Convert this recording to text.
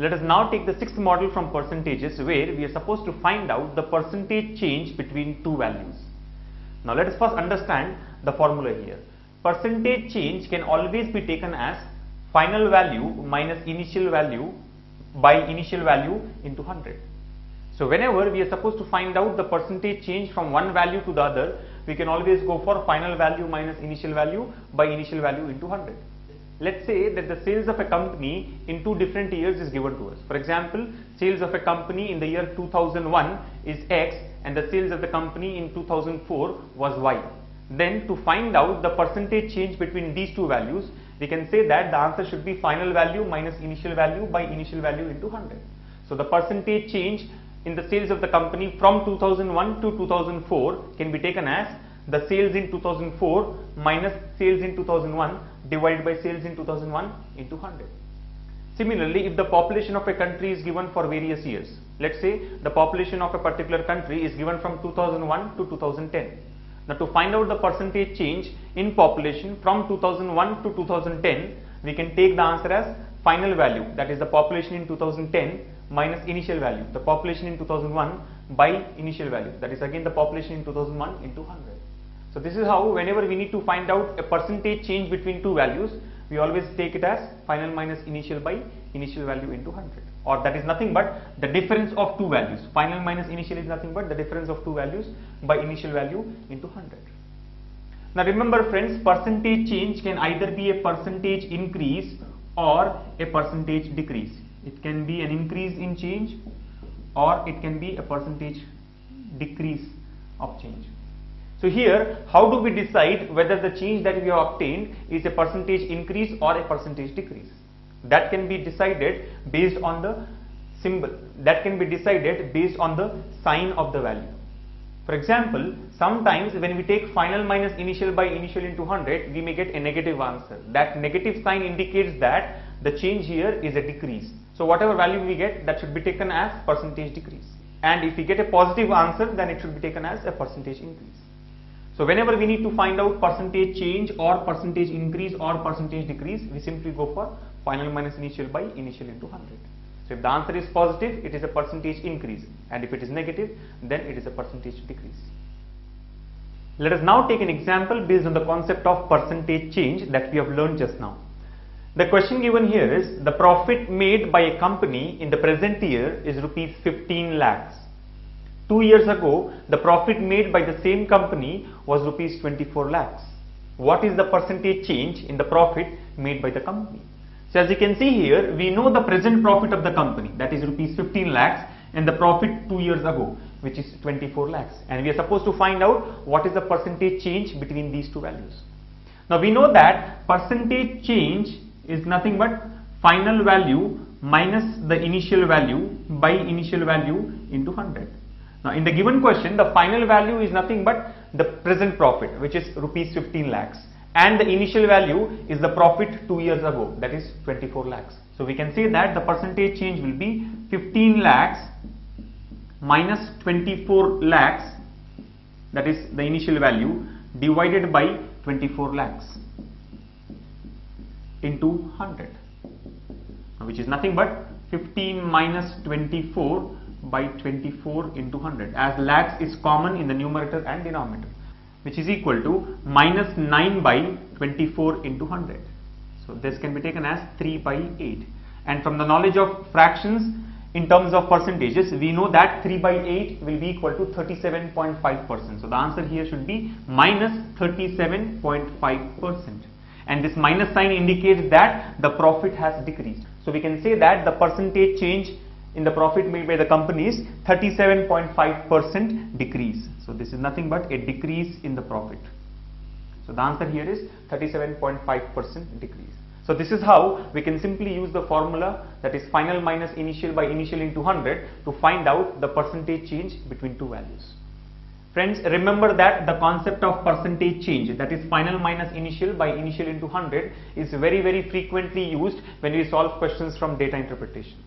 Let us now take the sixth model from percentages where we are supposed to find out the percentage change between two values. Now let us first understand the formula here. Percentage change can always be taken as final value minus initial value by initial value into 100. So whenever we are supposed to find out the percentage change from one value to the other, we can always go for final value minus initial value by initial value into 100. Let's say that the sales of a company in two different years is given to us. For example, sales of a company in the year 2001 is X and the sales of the company in 2004 was Y. Then to find out the percentage change between these two values, we can say that the answer should be final value minus initial value by initial value into 100. So the percentage change in the sales of the company from 2001 to 2004 can be taken as the sales in 2004 minus sales in 2001 divided by sales in 2001 into 100. Similarly, if the population of a country is given for various years, let's say the population of a particular country is given from 2001 to 2010. Now to find out the percentage change in population from 2001 to 2010, we can take the answer as final value that is the population in 2010 minus initial value, the population in 2001 by initial value that is again the population in 2001 into 100. So this is how whenever we need to find out a percentage change between two values, we always take it as final minus initial by initial value into 100 or that is nothing but the difference of two values. Final minus initial is nothing but the difference of two values by initial value into 100. Now remember friends, percentage change can either be a percentage increase or a percentage decrease. It can be an increase in change or it can be a percentage decrease of change. So here, how do we decide whether the change that we have obtained is a percentage increase or a percentage decrease? That can be decided based on the symbol, that can be decided based on the sign of the value. For example, sometimes when we take final minus initial by initial into 100, we may get a negative answer. That negative sign indicates that the change here is a decrease. So whatever value we get, that should be taken as percentage decrease. And if we get a positive answer, then it should be taken as a percentage increase. So whenever we need to find out percentage change or percentage increase or percentage decrease, we simply go for final minus initial by initial into 100. So if the answer is positive, it is a percentage increase and if it is negative, then it is a percentage decrease. Let us now take an example based on the concept of percentage change that we have learned just now. The question given here is the profit made by a company in the present year is rupees 15 lakhs. Two years ago, the profit made by the same company was rupees 24 lakhs. What is the percentage change in the profit made by the company? So as you can see here, we know the present profit of the company that is rupees 15 lakhs and the profit two years ago which is 24 lakhs and we are supposed to find out what is the percentage change between these two values. Now we know that percentage change is nothing but final value minus the initial value by initial value into 100. Now in the given question the final value is nothing but the present profit which is rupees 15 lakhs and the initial value is the profit 2 years ago that is 24 lakhs. So we can say that the percentage change will be 15 lakhs minus 24 lakhs that is the initial value divided by 24 lakhs into 100 which is nothing but 15 minus 24 by 24 into 100 as lakhs is common in the numerator and denominator which is equal to minus 9 by 24 into 100. So this can be taken as 3 by 8 and from the knowledge of fractions in terms of percentages we know that 3 by 8 will be equal to 37.5 percent. So the answer here should be minus 37.5 percent and this minus sign indicates that the profit has decreased. So we can say that the percentage change in the profit made by the company is 37.5 percent decrease. So this is nothing but a decrease in the profit. So the answer here is 37.5 percent decrease. So this is how we can simply use the formula that is final minus initial by initial into 100 to find out the percentage change between two values. Friends, remember that the concept of percentage change that is final minus initial by initial into 100 is very very frequently used when we solve questions from data interpretation.